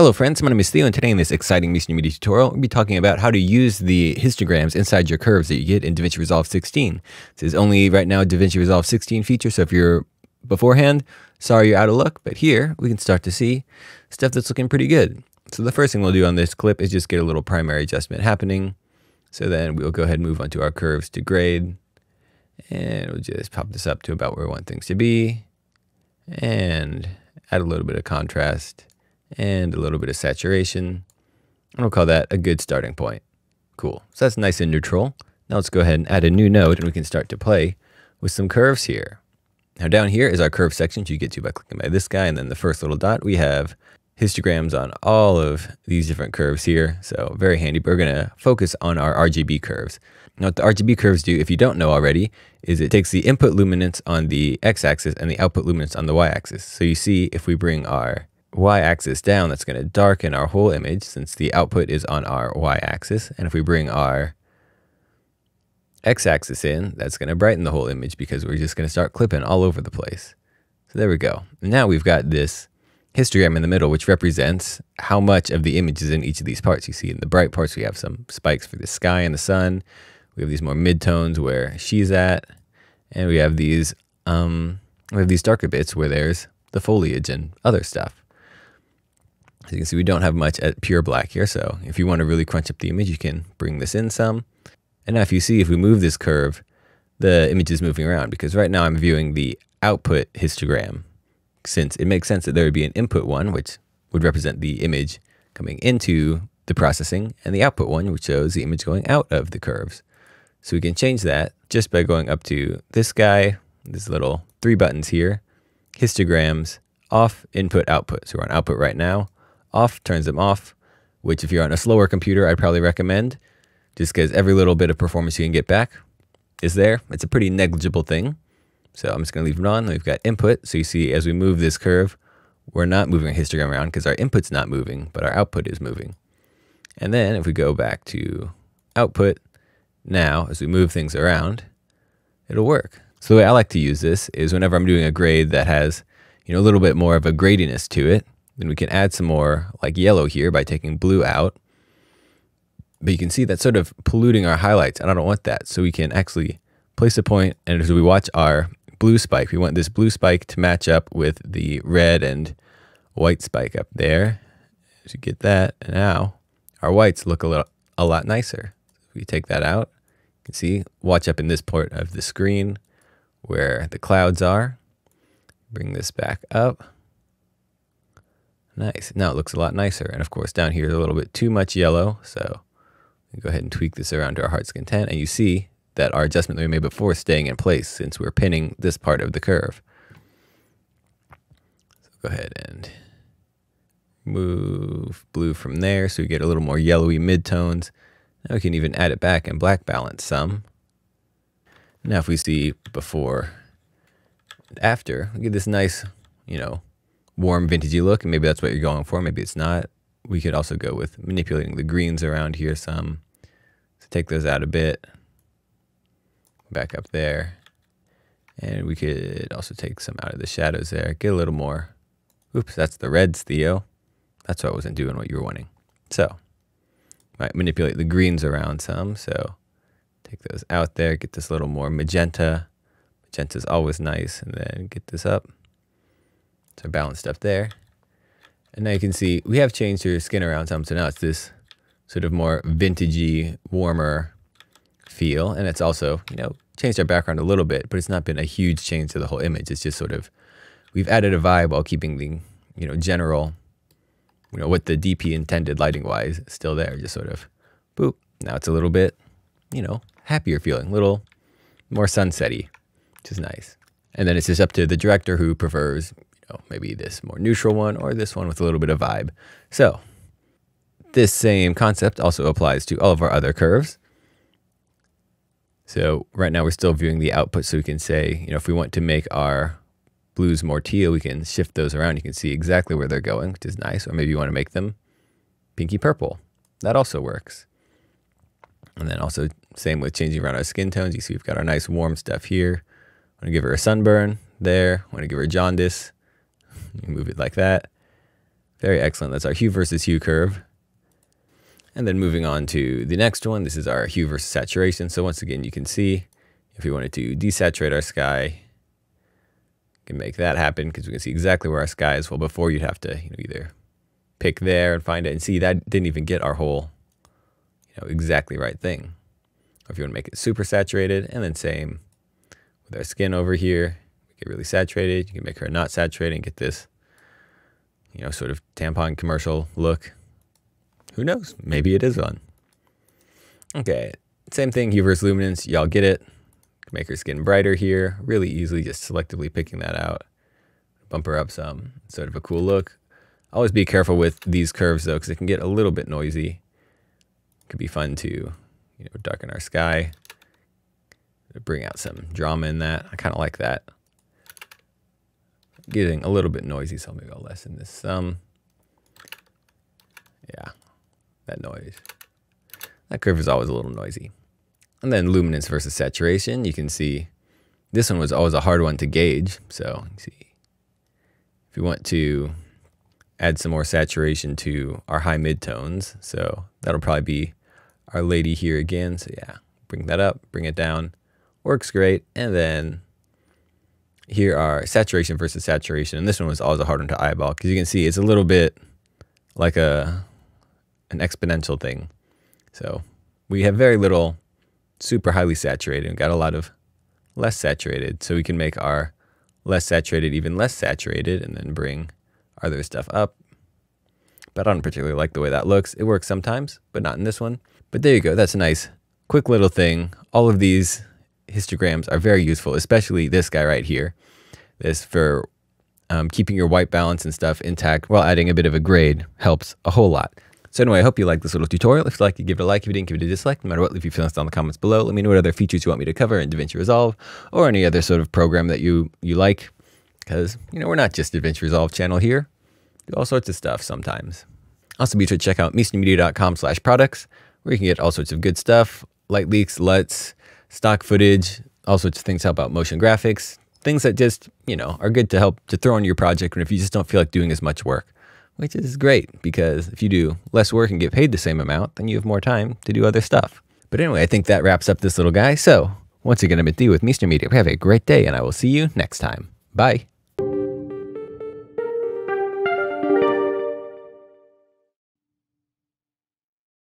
Hello friends, my name is Theo and today in this exciting Miesner Media tutorial, we'll be talking about how to use the histograms inside your curves that you get in DaVinci Resolve 16. This is only right now DaVinci Resolve 16 feature, so if you're beforehand, sorry you're out of luck, but here we can start to see stuff that's looking pretty good. So the first thing we'll do on this clip is just get a little primary adjustment happening. So then we'll go ahead and move on to our curves to grade. And we'll just pop this up to about where we want things to be. And add a little bit of contrast and a little bit of saturation. And we'll call that a good starting point. Cool. So that's nice and neutral. Now let's go ahead and add a new node and we can start to play with some curves here. Now down here is our curve section you get to by clicking by this guy and then the first little dot we have histograms on all of these different curves here. So very handy. We're going to focus on our RGB curves. Now what the RGB curves do, if you don't know already, is it takes the input luminance on the x-axis and the output luminance on the y-axis. So you see if we bring our y-axis down, that's going to darken our whole image since the output is on our y-axis. And if we bring our x-axis in, that's going to brighten the whole image because we're just going to start clipping all over the place. So there we go. now we've got this histogram in the middle, which represents how much of the image is in each of these parts. You see in the bright parts, we have some spikes for the sky and the sun. We have these more midtones where she's at. And we have these, um, we have these darker bits where there's the foliage and other stuff. As you can see, we don't have much at pure black here. So if you want to really crunch up the image, you can bring this in some. And now if you see, if we move this curve, the image is moving around because right now I'm viewing the output histogram since it makes sense that there would be an input one, which would represent the image coming into the processing and the output one, which shows the image going out of the curves. So we can change that just by going up to this guy, this little three buttons here, histograms, off, input, output. So we're on output right now off turns them off, which if you're on a slower computer, I'd probably recommend just because every little bit of performance you can get back is there. It's a pretty negligible thing. So I'm just going to leave it on. We've got input. So you see as we move this curve, we're not moving our histogram around because our input's not moving, but our output is moving. And then if we go back to output, now as we move things around, it'll work. So the way I like to use this is whenever I'm doing a grade that has, you know, a little bit more of a gradiness to it, then we can add some more like yellow here by taking blue out. But you can see that's sort of polluting our highlights and I don't want that. So we can actually place a point and as we watch our blue spike, we want this blue spike to match up with the red and white spike up there. As you get that, now our whites look a, little, a lot nicer. We take that out, you can see, watch up in this part of the screen where the clouds are. Bring this back up. Nice. Now it looks a lot nicer. And of course, down here a little bit too much yellow. So go ahead and tweak this around to our heart's content. And you see that our adjustment that we made before is staying in place since we're pinning this part of the curve. So go ahead and move blue from there so we get a little more yellowy midtones. Now we can even add it back and black balance some. Now if we see before and after, we get this nice, you know, warm vintagey look, and maybe that's what you're going for. Maybe it's not. We could also go with manipulating the greens around here some. So take those out a bit. Back up there. And we could also take some out of the shadows there. Get a little more. Oops, that's the reds, Theo. That's why I wasn't doing what you were wanting. So, might manipulate the greens around some. So, take those out there. Get this little more magenta. Magenta is always nice. And then get this up. So balanced up there. And now you can see we have changed her skin around some. So now it's this sort of more vintagey, warmer feel. And it's also, you know, changed our background a little bit, but it's not been a huge change to the whole image. It's just sort of, we've added a vibe while keeping the, you know, general, you know, what the DP intended lighting wise still there. Just sort of, boop. Now it's a little bit, you know, happier feeling, little more sunsetty, which is nice. And then it's just up to the director who prefers, know, maybe this more neutral one or this one with a little bit of vibe. So this same concept also applies to all of our other curves. So right now we're still viewing the output so we can say, you know, if we want to make our blues more teal, we can shift those around. You can see exactly where they're going, which is nice. Or maybe you want to make them pinky purple. That also works. And then also same with changing around our skin tones. You see we've got our nice warm stuff here. I Want to give her a sunburn there. I Want to give her jaundice. You move it like that. Very excellent. That's our hue versus hue curve. And then moving on to the next one, this is our hue versus saturation. So once again, you can see if we wanted to desaturate our sky, can make that happen because we can see exactly where our sky is. Well, before you'd have to you know, either pick there and find it and see that didn't even get our whole you know, exactly right thing. Or if you want to make it super saturated and then same with our skin over here, get really saturated. You can make her not saturated and get this, you know, sort of tampon commercial look. Who knows? Maybe it is one. Okay, same thing, hue versus luminance. Y'all get it. Make her skin brighter here. Really easily just selectively picking that out. Bump her up some. Sort of a cool look. Always be careful with these curves though, because it can get a little bit noisy. Could be fun to, you know, darken our sky. Bring out some drama in that. I kind of like that. Getting a little bit noisy, so maybe I'll lessen this some. Yeah, that noise. That curve is always a little noisy. And then luminance versus saturation, you can see this one was always a hard one to gauge. So see, if we want to add some more saturation to our high midtones, so that'll probably be our lady here again. So yeah, bring that up, bring it down, works great. And then here are saturation versus saturation. And this one was always a hard one to eyeball because you can see it's a little bit like a an exponential thing. So we have very little super highly saturated. We've got a lot of less saturated. So we can make our less saturated even less saturated and then bring other stuff up. But I don't particularly like the way that looks. It works sometimes, but not in this one. But there you go. That's a nice quick little thing. All of these histograms are very useful, especially this guy right here. This for um, keeping your white balance and stuff intact while adding a bit of a grade helps a whole lot. So anyway, I hope you liked this little tutorial. If you liked it, give it a like. If you didn't, give it a dislike. No matter what, leave your feelings down in the comments below. Let me know what other features you want me to cover in DaVinci Resolve or any other sort of program that you, you like. Because, you know, we're not just DaVinci Resolve channel here. Do all sorts of stuff sometimes. Also, be sure to check out media.com slash products, where you can get all sorts of good stuff, light leaks, LUTs, stock footage, all sorts of things help out motion graphics, things that just, you know, are good to help to throw in your project when if you just don't feel like doing as much work which is great because if you do less work and get paid the same amount, then you have more time to do other stuff. But anyway, I think that wraps up this little guy. So once again, I've been Theo with Miesner Media. Have a great day, and I will see you next time. Bye.